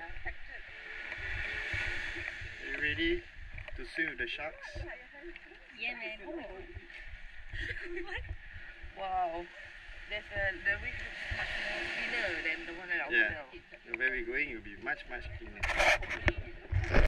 Are You ready to swim with the sharks? Yeah, man. wow. There's a, the wave looks much more cleaner than the one at our yeah. hotel. where we're going it'll be much, much cleaner.